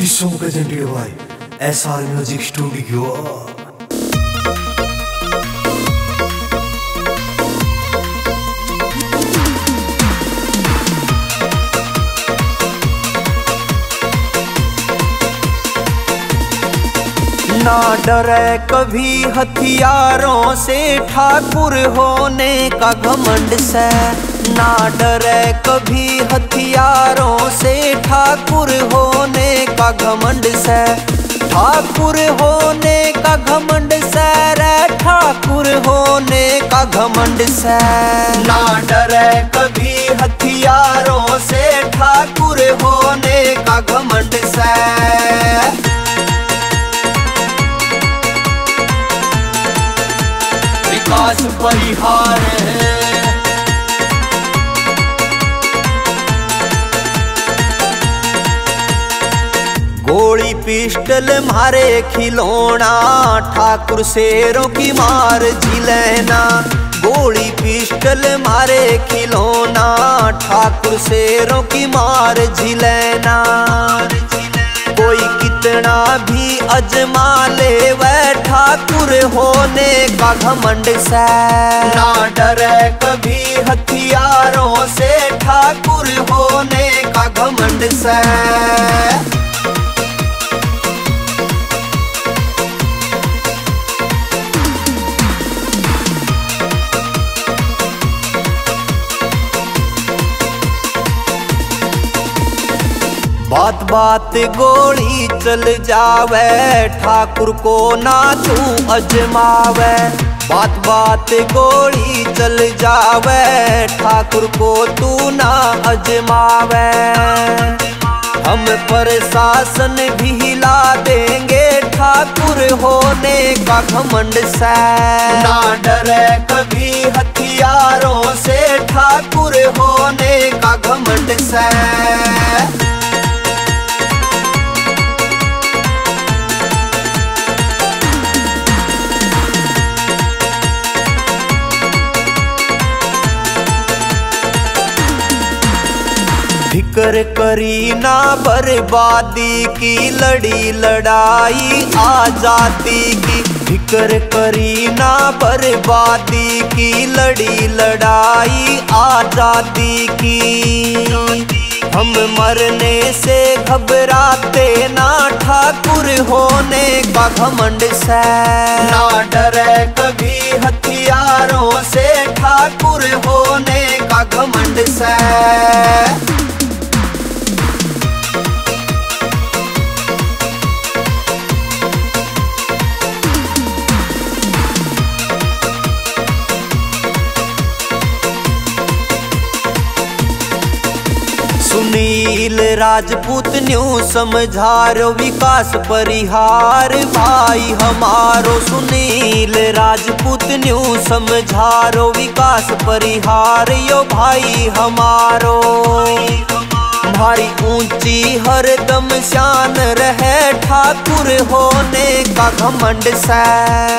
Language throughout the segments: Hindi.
This song presented by SR Music Studio. ना डरे कभी हथियारों से ठाकुर होने का घमंड से ना डरे कभी हथियारों से का घमंड से। ठाकुर होने का घमंड से, रे ठाकुर होने का घमंड से। ना डरे कभी हथियारों से, ठाकुर होने का घमंड से। विकास परिहार है। गोली पिस्टल मारे खिलौना, ठाकुर शेरों की मार जिलेना गोली पिस्टल मारे खिलौना, ठाकुर शेरों की मार जिलेना कोई कितना भी अजमा ले, वह ठाकुर होने का घमंड से ना डरे कभी हथियारों से, ठाकुर होने का घमंड से बात बात गोली चल जावे, ठाकुर को ना तू अजमावे। बात बात गोली चल जावे, ठाकुर को तू ना अजमावे। हम प्रशासन भी हिला देंगे ठाकुर होने का घमंड से ना डरे कभी हथियारों से ठाकुर होने फिकर करी ना बर्बादी की, लड़ी लड़ाई आज़ादी की। फिकर करी ना बर्बादी की, लड़ी लड़ाई आज़ादी की। हम मरने से घबराते ना, ठाकुर होने का घमंड से ना डरे कभी हथियारों से, ठाकुर होने का घमंड से सुनील राजपूत न्यू समझारो विकास परिहार। भाई हमारो सुनील राजपूत न्यू समझारो विकास परिहार। यो भाई हमारो। भारी ऊँची हरदम शान रहे ठाकुर होने का घमंड से।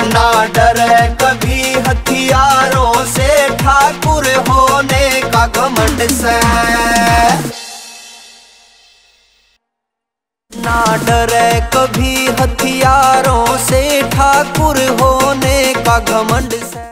ना डरे कभी हथियारों से ठाकुर होने का घमंड से। ना डरे कभी हथियारों से ठाकुर होने का घमंड से